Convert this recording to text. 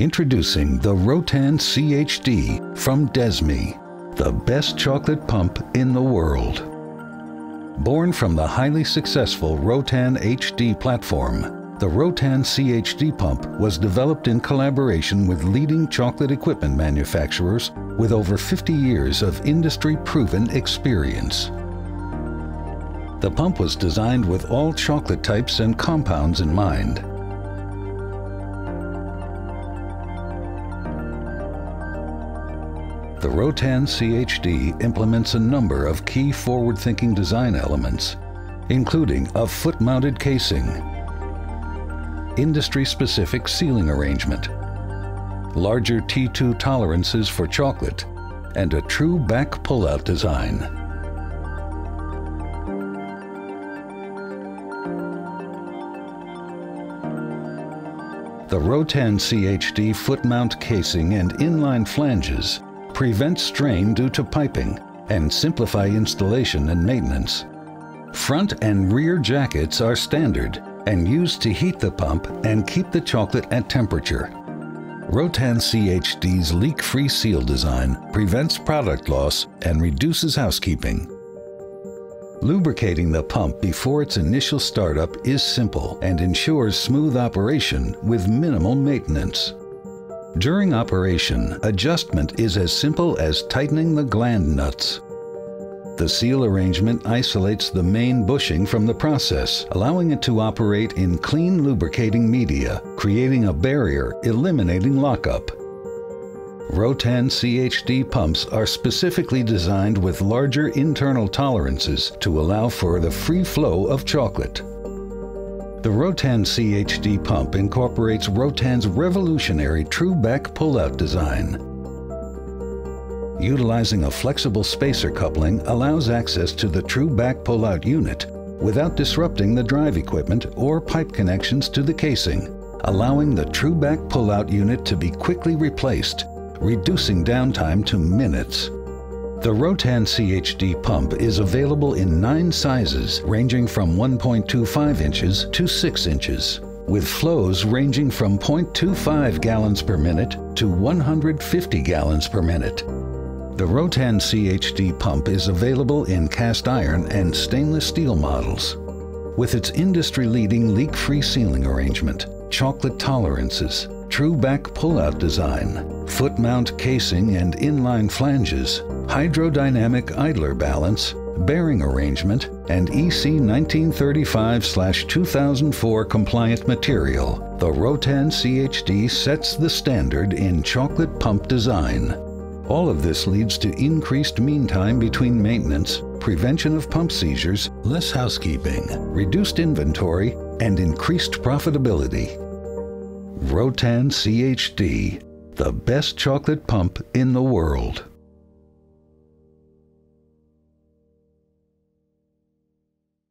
Introducing the Rotan CHD from Desmi, the best chocolate pump in the world. Born from the highly successful Rotan HD platform, the Rotan CHD pump was developed in collaboration with leading chocolate equipment manufacturers with over 50 years of industry-proven experience. The pump was designed with all chocolate types and compounds in mind. The Rotan CHD implements a number of key forward-thinking design elements, including a foot-mounted casing, industry-specific sealing arrangement, larger T2 tolerances for chocolate, and a true back pull-out design. The Rotan CHD foot mount casing and inline flanges prevent strain due to piping, and simplify installation and maintenance. Front and rear jackets are standard and used to heat the pump and keep the chocolate at temperature. Rotan CHD's leak-free seal design prevents product loss and reduces housekeeping. Lubricating the pump before its initial startup is simple and ensures smooth operation with minimal maintenance. During operation, adjustment is as simple as tightening the gland nuts. The seal arrangement isolates the main bushing from the process, allowing it to operate in clean lubricating media, creating a barrier, eliminating lockup. Rotan CHD pumps are specifically designed with larger internal tolerances to allow for the free flow of chocolate. The Rotan CHD pump incorporates Rotan's revolutionary true back pull-out design. Utilizing a flexible spacer coupling allows access to the true back pull-out unit without disrupting the drive equipment or pipe connections to the casing, allowing the true back pull-out unit to be quickly replaced, reducing downtime to minutes. The Rotan CHD pump is available in nine sizes ranging from 1.25 inches to 6 inches, with flows ranging from 0.25 gallons per minute to 150 gallons per minute. The Rotan CHD pump is available in cast iron and stainless steel models. With its industry-leading leak-free sealing arrangement, chocolate tolerances, true back pull-out design, foot mount casing and inline flanges, hydrodynamic idler balance, bearing arrangement, and EC 1935-2004 compliant material, the Rotan CHD sets the standard in chocolate pump design. All of this leads to increased mean time between maintenance, prevention of pump seizures, less housekeeping, reduced inventory, and increased profitability. Rotan CHD, the best chocolate pump in the world.